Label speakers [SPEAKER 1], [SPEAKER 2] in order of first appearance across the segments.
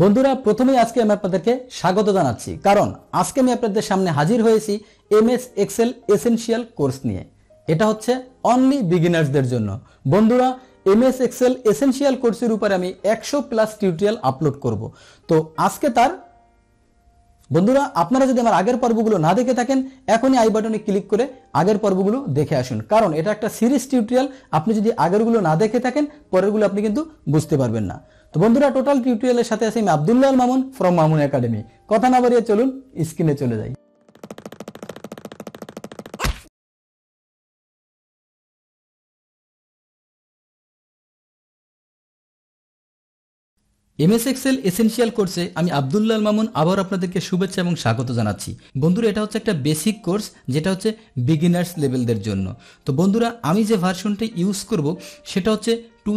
[SPEAKER 1] বন্ধুরা, প্রথমেই আজকে আমি আপনাদেরকে স্বাগত জানাচ্ছি। কারণ আজকে আমি আপনাদের সামনে হাজির হয়েছি M S Excel essential course নিয়ে। এটা হচ্ছে অনলি বিগিনার্সদের জন্য। বন্ধুরা এম এস এক্সেল এসেনশিয়াল কোর্সের উপরে আমি একশো প্লাস টিউটোরিয়াল আপলোড করব। তো আজকে তার বন্ধুরা, আপনারা যদি আমার আগের পর্বগুলো না দেখে থাকেন, এখনই আই বাটনে ক্লিক করে আগের পর্বগুলো দেখে আসুন। কারণ এটা একটা সিরিজ টিউটোরিয়াল আপনি যদি আগেরগুলো না দেখে থাকেন, পরেরগুলো আপনি কিন্তু বুঝতে পারবেন না। তো বন্ধুরা টোটাল টিউটোরিয়ালের সাথে আছি আমি আবদুল্লাহ মামুন ফ্রম মামুন একাডেমি কথা না বাড়িয়ে চলুন স্ক্রিনে চলে যাই। এমএস এক্সেল এসেনশিয়াল কোর্সে আমি আবদুল্লাল মামুন আবার আপনাদেরকে শুভেচ্ছা এবং স্বাগত জানাচ্ছি। বন্ধুরা, এটা হচ্ছে একটা বেসিক কোর্স যেটা হচ্ছে বিগিনার্স লেভেলদের জন্য। তো বন্ধুরা, আমি যে ভার্সনটা ইউজ করব, সেটা হচ্ছে টু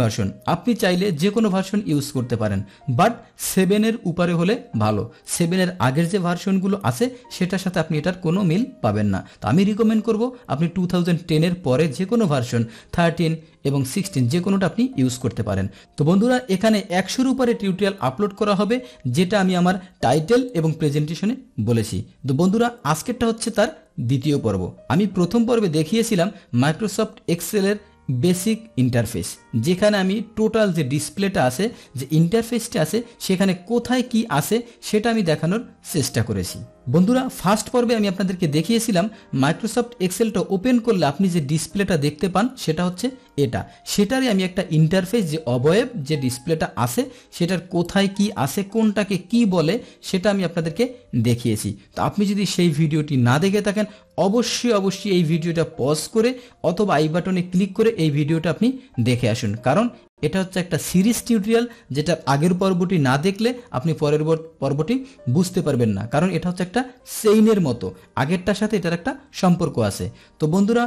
[SPEAKER 1] ভার্সন আপনি চাইলে যে কোনো ভার্সন ইউজ করতে পারেন বাট সেভেনের উপরে হলে ভালো। সেভেনের আগের যে ভার্সনগুলো আছে, সেটার সাথে আপনি এটার কোনো মিল পাবেন না। তো আমি রিকমেন্ড করব, আপনি টু থাউজেন্ড টেনের পরে যে কোনো ভার্সন থার্টিন এবং সিক্সটিন যে কোনোটা আপনি ইউজ করতে পারেন। তো বন্ধুরা, এখানে একশোর উপরে টিউটোরিয়াল আপলোড করা হবে, যেটা আমি আমার টাইটেল এবং প্রেজেন্টেশনে বলেছি। তো বন্ধুরা, আজকেরটা হচ্ছে তার দ্বিতীয় পর্ব। আমি প্রথম পর্বে দেখিয়েছিলাম মাইক্রোসফট এক্সেলের বেসিক ইন্টারফেস যেখানে আমি টোটাল যে ডিসপ্লেটা আছে, যে ইন্টারফেসটা আছে, সেখানে কোথায় কি আছে, সেটা আমি দেখানোর চেষ্টা করেছি। বন্ধুরা ফার্স্ট পর্বে আমি আপনাদেরকে দেখিয়েছিলাম মাইক্রোসফট এক্সেলটা ওপেন করলে আপনি যে ডিসপ্লেটা দেখতে পান, সেটা হচ্ছে এটা। সেটারই আমি একটা ইন্টারফেস যে অবয়ব, যে ডিসপ্লেটা আছে, সেটার কোথায় কি আছে, কোনটাকে কি বলে, সেটা আমি আপনাদেরকে দেখিয়েছি। তো আপনি যদি সেই ভিডিওটি না দেখে থাকেন অবশ্যই অবশ্যই এই ভিডিওটা পজ করে অথবা আই বাটনে ক্লিক করে এই ভিডিওটা আপনি দেখে আসুন। কারণ এটা হচ্ছে একটা সিরিজ টিউটোরিয়াল যেটা আগের পর্বটি না দেখলে আপনি পরের পর্বটি বুঝতে পারবেন না। কারণ এটা হচ্ছে একটা সেইনের মতো। আগেরটার সাথে এটার একটা সম্পর্ক আছে। তো বন্ধুরা,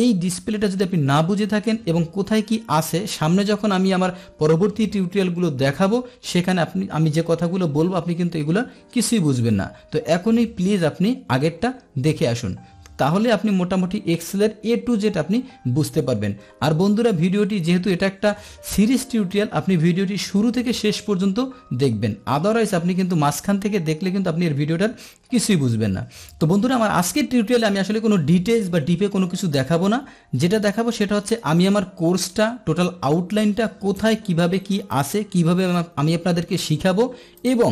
[SPEAKER 1] এই ডিসপ্লেটা যদি আপনি না বুঝে থাকেন এবং কোথায় কি আছে, সামনে যখন আমি আমার পরবর্তী টিউটোরিয়ালগুলো দেখাবো, সেখানে আপনি, আমি যে কথাগুলো বলব, আপনি কিন্তু এগুলো কিছুই বুঝবেন না। তো এখনই প্লিজ আপনি আগেরটা দেখে আসুন। তাহলে আপনি মোটামুটি এক্সেলের এ টু জেড আপনি বুঝতে পারবেন। আর বন্ধুরা, ভিডিওটি যেহেতু এটা একটা সিরিজ টিউটোরিয়াল, আপনি ভিডিওটি শুরু থেকে শেষ পর্যন্ত দেখবেন। আদারওয়াইজ আপনি কিন্তু মাঝখান থেকে দেখলে কিন্তু আপনি এর ভিডিওটার কিছুই বুঝবেন না। তো বন্ধুরা, আমার আজকের টিউটোরিয়ালে আমি আসলে কোনো ডিটেলস বা ডিপে কোনো কিছু দেখাবো না। যেটা দেখাবো সেটা হচ্ছে আমি আমার কোর্সটা টোটাল আউটলাইনটা কোথায়, কীভাবে কি আসে কীভাবে আমি আপনাদেরকে শিখাবো এবং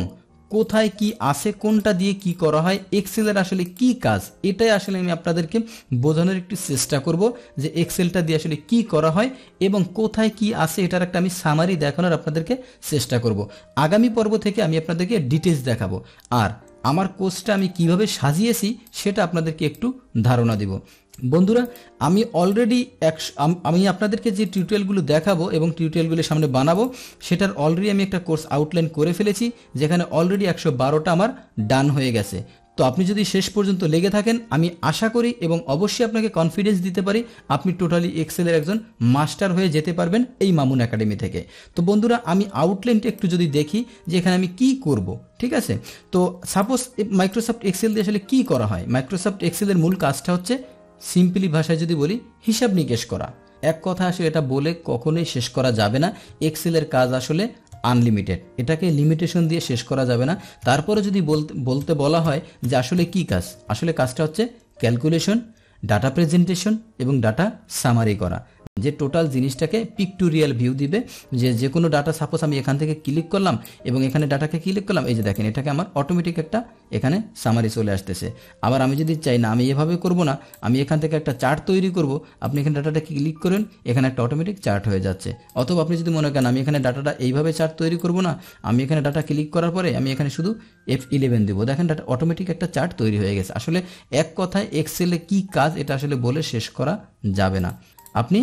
[SPEAKER 1] কোথায় কি আসে কোনটা দিয়ে কি করা হয় এক্সেলের আসলে কি কাজ, এটাই আসলে আমি আপনাদেরকে বোঝানোর একটু চেষ্টা করব যে এক্সেলটা দিয়ে আসলে কি করা হয় এবং কোথায় কি আসে এটার একটা আমি সামারি দেখানোর আপনাদেরকে চেষ্টা করব। আগামী পর্ব থেকে আমি আপনাদেরকে ডিটেলস দেখাবো। আর আমার কোর্সটা আমি কীভাবে সাজিয়েছি, সেটা আপনাদেরকে একটু ধারণা দিব। বন্ধুরা, আমি অলরেডি একশো আমি আপনাদেরকে যে টিউটোরিয়ালগুলো দেখাবো এবং টিউটোরিয়ালগুলো সামনে বানাবো, সেটার অলরেডি আমি একটা কোর্স আউটলাইন করে ফেলেছি, যেখানে অলরেডি একশো বারোটা আমার ডান হয়ে গেছে। তো আপনি যদি শেষ পর্যন্ত লেগে থাকেন, আমি আশা করি এবং অবশ্যই আপনাকে কনফিডেন্স দিতে পারি, আপনি টোটালি এক্সেলের একজন মাস্টার হয়ে যেতে পারবেন এই মামুন একাডেমি থেকে। তো বন্ধুরা, আমি আউটলাইনটা একটু যদি দেখি যে এখানে আমি কি করব, ঠিক আছে? তো সাপোজ মাইক্রোসফট এক্সেল দিয়ে আসলে কি করা হয়? মাইক্রোসফট এক্সেলের মূল কাজটা হচ্ছে সিম্পলি ভাষায় যদি বলি, হিসাব নিকেশ করা। এক কথা আসলে এটা বলে কখনোই শেষ করা যাবে না। এক্সেলের কাজ আসলে আনলিমিটেড এটাকে লিমিটেশন দিয়ে শেষ করা যাবে না। তারপরে যদি বলতে বলা হয় যে আসলে কি কাজ? আসলে কাজটা হচ্ছে ক্যালকুলেশন ডাটা প্রেজেন্টেশন এবং ডাটা সামারি করা। যে টোটাল জিনিসটাকে পিকটোরিয়াল ভিউ দিবে, যে যে কোনো ডাটা সাপোজ আমি এখান থেকে ক্লিক করলাম এবং এখানে ডাটাকে ক্লিক করলাম, এই যে দেখেন, এটাকে আমার অটোমেটিক একটা এখানে সামারি চলে আসতেছে। আবার আমি যদি চাই না, আমি এভাবে করব না, আমি এখান থেকে একটা চার্ট তৈরি করব, আপনি এখানে ডাটাটা ক্লিক করেন, এখানে একটা অটোমেটিক চার্ট হয়ে যাচ্ছে। অথবা আপনি যদি মনে করেন, আমি এখানে ডাটাটা এইভাবে চার্ট তৈরি করব না, আমি এখানে ডাটা ক্লিক করার পরে আমি এখানে শুধু এফ ইলেভেন দেবো। দেখেন ডাটা অটোমেটিক একটা চার্ট তৈরি হয়ে গেছে। আসলে এক কথায় এক্সেলে কি কাজ, এটা আসলে বলে শেষ করা যাবে না। আপনি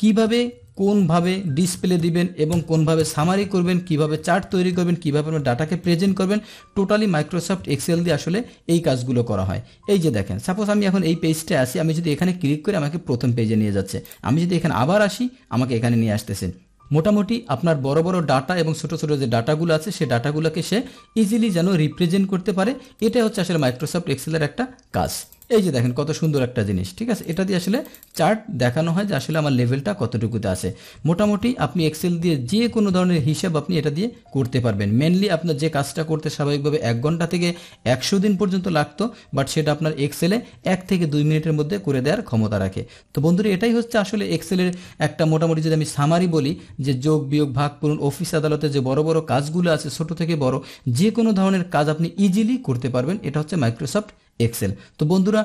[SPEAKER 1] কীভাবে, কোনভাবে ডিসপ্লে দিবেন এবং কোনভাবে সামারি করবেন, কীভাবে চার্ট তৈরি করবেন, কীভাবে আপনার ডাটাকে প্রেজেন্ট করবেন টোটালি মাইক্রোসফট এক্সেল দিয়ে আসলে এই কাজগুলো করা হয়। এই যে দেখেন সাপোজ আমি এখন এই পেজটা আসি আমি যদি এখানে ক্লিক করে আমাকে প্রথম পেজে নিয়ে যাচ্ছে, আমি যদি এখানে আবার আসি, আমাকে এখানে নিয়ে আসতেছেন মোটামুটি আপনার বড় বড় ডাটা এবং ছোট ছোট যে ডাটাগুলো আছে সেই ডাটাগুলোকে সে ইজিলি যেন রিপ্রেজেন্ট করতে পারে এটা হচ্ছে আসলে মাইক্রোসফট এক্সেলের একটা কাজ। এই যে দেখেন কত সুন্দর একটা জিনিস, ঠিক আছে? এটা দিয়ে আসলে চার্ট দেখানো হয় যে আসলে আমার লেভেলটা কতটুকুতে আছে। মোটামুটি আপনি এক্সেল দিয়ে যে কোনো ধরনের হিসাব আপনি এটা দিয়ে করতে পারবেন। মেনলি আপনার যে কাজটা করতে স্বাভাবিকভাবে এক ঘণ্টা থেকে একশো দিন পর্যন্ত লাগতো বাট সেটা আপনার এক্সেলে এক থেকে দুই মিনিটের মধ্যে করে দেওয়ার ক্ষমতা রাখে। তো বন্ধুরা, এটাই হচ্ছে আসলে এক্সেলের একটা মোটামুটি যদি আমি সামারি বলি, যে যোগ, বিয়োগ, ভাগ, পূরণ অফিস আদালতে যে বড় বড় কাজগুলো আছে, ছোট থেকে বড়, যে কোনো ধরনের কাজ আপনি ইজিলি করতে পারবেন, এটা হচ্ছে মাইক্রোসফট এক্সেল তো বন্ধুরা,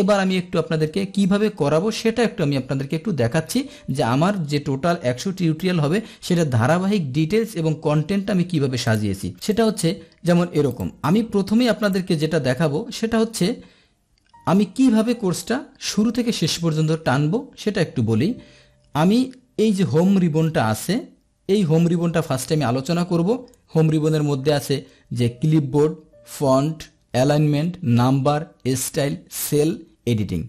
[SPEAKER 1] এবার আমি একটু আপনাদেরকে কীভাবে করাবো সেটা একটু আমি আপনাদেরকে একটু দেখাচ্ছি যে আমার যে টোটাল একশো টিউটোরিয়াল হবে, সেটা ধারাবাহিক ডিটেলস এবং কন্টেন্ট আমি কীভাবে সাজিয়েছি। সেটা হচ্ছে যেমন এরকম। আমি প্রথমেই আপনাদেরকে যেটা দেখাবো, সেটা হচ্ছে আমি কীভাবে কোর্সটা শুরু থেকে শেষ পর্যন্ত টানবো, সেটা একটু বলি। আমি এই যে হোম রিবনটা আছে, এই হোম রিবনটা ফার্স্টে আমি আলোচনা করব। হোম রিবনের মধ্যে আছে যে clipboard, font alignment, number, style, cell, editing.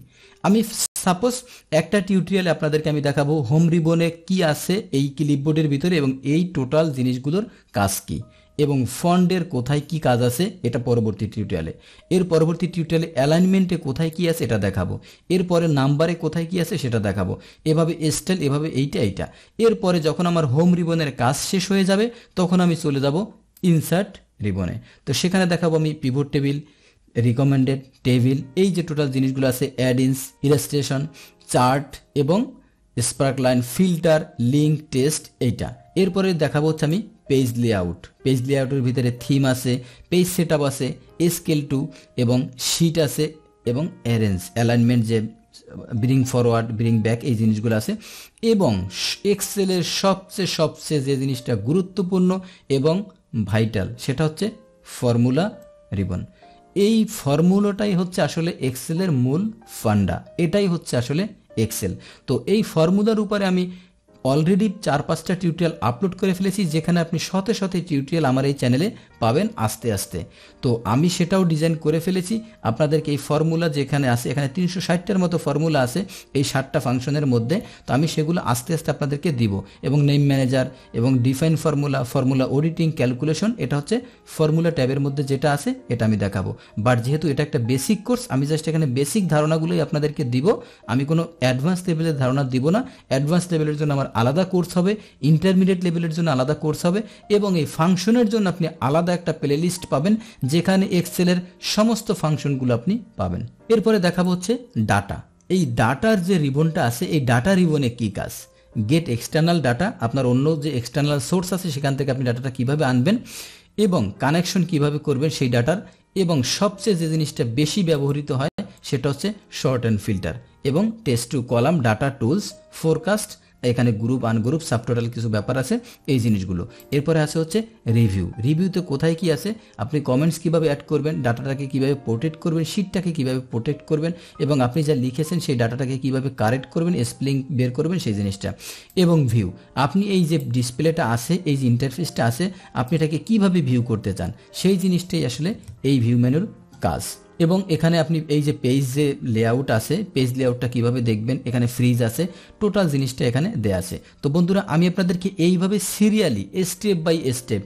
[SPEAKER 1] আমি সাপোজ একটা টিউটোরিয়ালে আপনাদেরকে আমি দেখাবো, হোম রিবনে কি আছে এই ক্লিপবোর্ডের ভিতরে এবং এই টোটাল জিনিসগুলোর কাজ কি এবং ফন্ডের কোথায় কি কাজ আছে এটা পরবর্তী টিউটোরিয়ালে। এর পরবর্তী টিউটোরিয়ালে অ্যালাইনমেন্টে কোথায় কি আছে এটা দেখাবো। এরপরে নাম্বারে কোথায় কি আছে সেটা দেখাবো। এভাবে স্টাইল, এভাবে এইটা এইটা। এরপরে যখন আমার হোম রিবনের কাজ শেষ হয়ে যাবে, তখন আমি চলে যাব ইনসার্ট রিবনে। তো সেখানে দেখাবো আমি পিভট টেবিল রিকমেন্ডেড টেবিল এই যে টোটাল জিনিসগুলো আছে অ্যাডিনস ইলাস্ট্রেশন চার্ট এবং sparkline filter link test এইটা। এরপরে দেখাবো হচ্ছে আমি পেজ লেআউট পেজ লেআউটের ভিতরে থিম আছে পেজ সেট আছে স্কেল টু এবং শিট আছে এবং অ্যারেঞ্জ অ্যালাইনমেন্ট যে ব্রিং ফরওয়ার্ড ব্রিং ব্যাক এই জিনিসগুলো আছে এবং এক্সেলের সবচেয়ে সবচেয়ে যে জিনিসটা গুরুত্বপূর্ণ এবং ভাইটাল সেটা হচ্ছে ফর্মুলা রিবন এই ফর্মুলাটাই হচ্ছে আসলে এক্সেলের মূল ফান্ডা এটাই হচ্ছে আসলে এক্সেল তো এই ফর্মুলার উপরে আমি অলরেডি চার পাঁচটা টিউটোরিয়াল আপলোড করে ফেলেছি, যেখানে আপনি শতে শতে টিউটোরিয়াল আমার এই চ্যানেলে পাবেন আস্তে আস্তে। তো আমি সেটাও ডিজাইন করে ফেলেছি। আপনাদেরকে এই ফর্মুলা যেখানে আছে, এখানে তিনশো ষাটটার মতো ফর্মুলা আছে এই ষাটটা ফাংশনের মধ্যে। তো আমি সেগুলো আস্তে আস্তে আপনাদেরকে দিব। এবং নেম ম্যানেজার এবং define formula formula auditing calculation এটা হচ্ছে ফর্মুলা ট্যাবের মধ্যে যেটা আছে, এটা আমি দেখাবো। বাট যেহেতু এটা একটা বেসিক কোর্স আমি জাস্ট এখানে বেসিক ধারণাগুলোই আপনাদেরকে দিব। আমি কোনো অ্যাডভান্স লেভেলের ধারণা দিব না। অ্যাডভান্স লেভেলের জন্য আমার আলাদা কোর্স হবে। ইন্টারমিডিয়েট লেভেলের জন্য আলাদা কোর্স হবে। এবং এই ফাংশনের জন্য আপনি আলাদা একটা প্লে লিস্ট পাবেন, যেখানে এক্সেলের সমস্ত ফাংশনগুলো আপনি পাবেন। এরপরে দেখাবো হচ্ছে ডাটা এই ডাটার যে রিবনটা আছে, এই ডাটা রিবনে কি কাজ? গেট এক্সটার্নাল ডাটা আপনার অন্য যে এক্সটার্নাল সোর্স আছে, সেখান থেকে আপনি ডাটাটা কীভাবে আনবেন এবং কানেকশন কীভাবে করবেন সেই ডাটার এবং সবচেয়ে যে জিনিসটা বেশি ব্যবহৃত হয়, সেটা হচ্ছে শর্ট অ্যান্ড ফিল্টার এবং test to column data tools forecast এখানে গ্রুপ আন আনগ্রুপ সাবটোটাল কিছু ব্যাপার আছে, এই জিনিসগুলো। এরপরে আছে হচ্ছে রিভিউ রিভিউতে কোথায় কি আছে? আপনি কমেন্টস কীভাবে অ্যাড করবেন? ডাটাটাকে কীভাবে প্রোটেক্ট করবেন? শিটটাকে কীভাবে প্রোটেক্ট করবেন? এবং আপনি যা লিখেছেন, সেই ডাটাটাকে কীভাবে কারেক্ট করবেন? স্প্লিং বের করবেন, সেই জিনিসটা। এবং ভিউ আপনি এই যে ডিসপ্লেটা আছে, এই যে ইন্টারফেসটা আছে, আপনি এটাকে কীভাবে ভিউ করতে চান? সেই জিনিসটাই আসলে এই ভিউ মেনুর কাজ। এবং এখানে আপনি এই যে পেজ যে লেআউট আছে পেজ লেআউটটা কীভাবে দেখবেন, এখানে ফ্রিজ আছে টোটাল জিনিসটা এখানে দেয়া আছে। তো বন্ধুরা, আমি আপনাদেরকে এইভাবে সিরিয়ালি স্টেপ বাই স্টেপ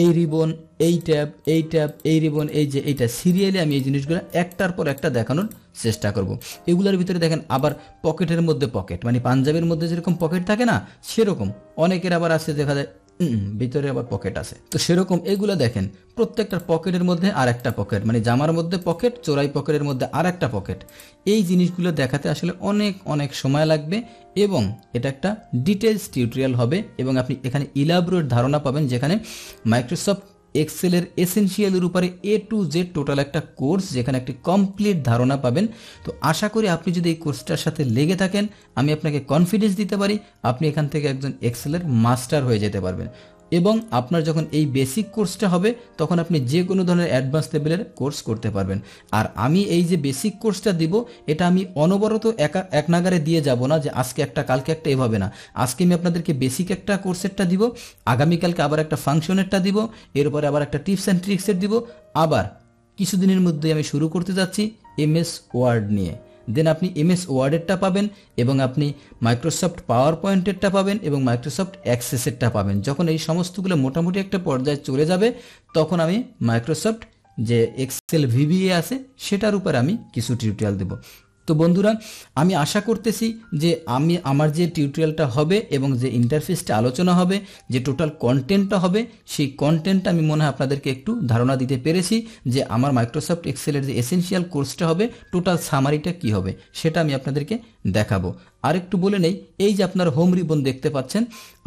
[SPEAKER 1] এই রিবন এই ট্যাব এই ট্যাব এই রিবন এই যে এইটা সিরিয়ালি আমি এই জিনিসগুলো একটার পর একটা দেখানোর চেষ্টা করব। এগুলোর ভিতরে দেখেন আবার পকেটের মধ্যে পকেট মানে পাঞ্জাবের মধ্যে যেরকম পকেট থাকে না, সেরকম। অনেকের আবার আছে, দেখা যায় ভিতরে আবার পকেট আছে। তো সেরকম এগুলো দেখেন প্রত্যেকটার পকেটের মধ্যে আর একটা পকেট মানে জামার মধ্যে পকেট চোরাই পকেটের মধ্যে আর একটা পকেট এই জিনিসগুলো দেখাতে আসলে অনেক অনেক সময় লাগবে এবং এটা একটা ডিটেলস টিউটোরিয়াল হবে এবং আপনি এখানে ইলাবরেট ধারণা পাবেন যেখানে মাইক্রোসফট এক্সেলের এসেন্সিয়ালের উপরে এ টু জেড টোটাল একটা কোর্স যেখানে একটি কমপ্লিট ধারণা পাবেন। তো আশা করি আপনি যদি এই কোর্সটার সাথে লেগে থাকেন, আমি আপনাকে কনফিডেন্স দিতে পারি, আপনি এখান থেকে একজন এক্সেলের মাস্টার হয়ে যেতে পারবেন। এবং আপনার যখন এই বেসিক কোর্সটা হবে, তখন আপনি যে কোনো ধরনের অ্যাডভান্স লেভেলের কোর্স করতে পারবেন। আর আমি এই যে বেসিক কোর্সটা দিব, এটা আমি অনবরত একা, এক নাগারে দিয়ে যাব না যে আজকে একটা, কালকে একটা এভাবে না। আজকে আমি আপনাদেরকে বেসিক একটা কোর্সেরটা দিব, আগামীকালকে আবার একটা ফাংশনেরটা দিব, এরপরে আবার একটা টিপস অ্যান্ড ট্রিক্সের দিব, আবার কিছুদিনের মধ্যে আমি শুরু করতে যাচ্ছি এম এস ওয়ার্ড নিয়ে। দেন আপনি এমএস ওয়ার্ডেরটা পাবেন এবং আপনি মাইক্রোসফট পাওয়ার পয়েন্টেরটা পাবেন এবং মাইক্রোসফট অ্যাক্সেসেরটা পাবেন। যখন এই সমস্তগুলো মোটামুটি একটা পর্যায়ে চলে যাবে, তখন আমি মাইক্রোসফট যে এক্সেল ভিভিএ আছে, সেটার উপর আমি কিছু টিউটোরিয়াল দেব। তো বন্ধুরা, আমি আশা করতেছি যে আমি আমার যে টিউটোরিয়ালটা হবে এবং যে ইন্টারফেসটা আলোচনা হবে, যে টোটাল কন্টেন্টটা হবে, সেই কন্টেন্টটা আমি মনে হয় আপনাদেরকে একটু ধারণা দিতে পেরেছি যে আমার মাইক্রোসফট এক্সেলের যে এসেনশিয়াল কোর্সটা হবে টোটাল সামারিটা কি হবে, সেটা আমি আপনাদেরকে দেখাবো। আর একটু বলে নেই, এই যে আপনার হোম রিবন দেখতে পাচ্ছেন,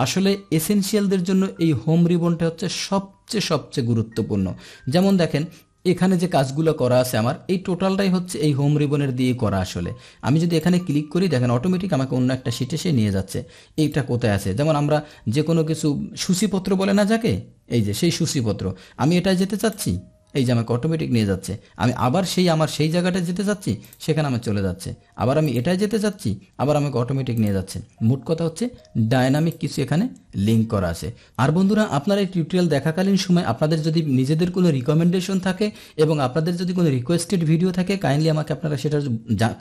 [SPEAKER 1] আসলে এসেনশিয়ালদের জন্য এই হোম রিবনটা হচ্ছে সবচেয়ে সবচেয়ে গুরুত্বপূর্ণ। যেমন দেখেন এখানে যে কাজগুলো করা আছে আমার, এই টোটালটাই হচ্ছে এই হোম রিবনের দিয়ে করা আসলে। আমি যদি এখানে ক্লিক করি, দেখেন অটোমেটিক আমাকে অন্য একটা সিটে সে নিয়ে যাচ্ছে। এইটা কোথায় আছে? যেমন আমরা যে কোনো কিছু সূচিপত্র বলে না যাকে, এই যে সেই সূচিপত্র। আমি এটা যেতে চাচ্ছি? এই যে আমাকে অটোমেটিক নিয়ে যাচ্ছে। আমি আবার সেই, আমার সেই জায়গাটায় যেতে চাচ্ছি সেখানে আমার চলে যাচ্ছে। আবার আমি এটাই যেতে চাচ্ছি আবার আমাকে অটোমেটিক নিয়ে যাচ্ছে। মোট কথা হচ্ছে ডায়নামিক কিছু এখানে লিঙ্ক করা আছে। আর বন্ধুরা, আপনারা এই টিউটোরিয়াল দেখাকালীন সময় আপনাদের যদি নিজেদের কোনো রিকমেন্ডেশন থাকে এবং আপনাদের যদি কোনো রিকোয়েস্টেড ভিডিও থাকে কাইন্ডলি আমাকে আপনারা সেটা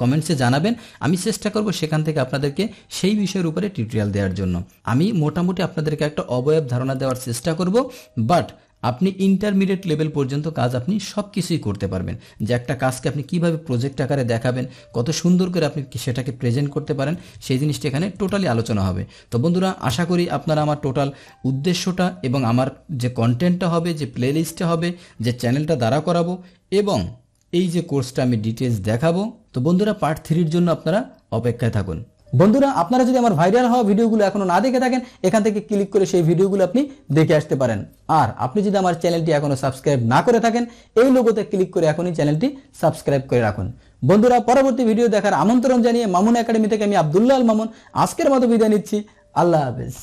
[SPEAKER 1] কমেন্টসে জানাবেন। আমি চেষ্টা করব সেখান থেকে আপনাদেরকে সেই বিষয়ের উপরে টিউটোরিয়াল দেওয়ার জন্য। আমি মোটামুটি আপনাদেরকে একটা অবয়ব ধারণা দেওয়ার চেষ্টা করব বাট আপনি ইন্টারমিডিয়েট লেভেল পর্যন্ত কাজ আপনি সব কিছুই করতে পারবেন। যে একটা কাজকে আপনি কীভাবে প্রজেক্ট আকারে দেখাবেন, কত সুন্দর করে আপনি সেটাকে প্রেজেন্ট করতে পারেন, সেই জিনিসটা এখানে টোটালি আলোচনা হবে। তো বন্ধুরা, আশা করি আপনারা আমার টোটাল উদ্দেশ্যটা এবং আমার যে কন্টেন্টটা হবে, যে প্লেলিস্টটা হবে, যে চ্যানেলটা দাঁড়া করাবো এবং এই যে কোর্সটা আমি ডিটেলস দেখাবো, তো বন্ধুরা পার্ট থ্রির জন্য আপনারা অপেক্ষায় থাকুন। বন্ধুরা, আপনারা যদি আমার ভাইরাল হওয়া ভিডিওগুলো এখনও না দেখে থাকেন, এখান থেকে ক্লিক করে সেই ভিডিওগুলো আপনি দেখে আসতে পারেন। আর আপনি যদি আমার চ্যানেলটি এখনও সাবস্ক্রাইব না করে থাকেন, এই লোগোতে ক্লিক করে এখনই চ্যানেলটি সাবস্ক্রাইব করে রাখুন। বন্ধুরা, পরবর্তী ভিডিও দেখার আমন্ত্রণ জানিয়ে মামুন একাডেমি থেকে আমি আবদুল্লাহ আল মামুন। আজকের মতো বিদায় নিচ্ছি। আল্লাহ হাফেজ।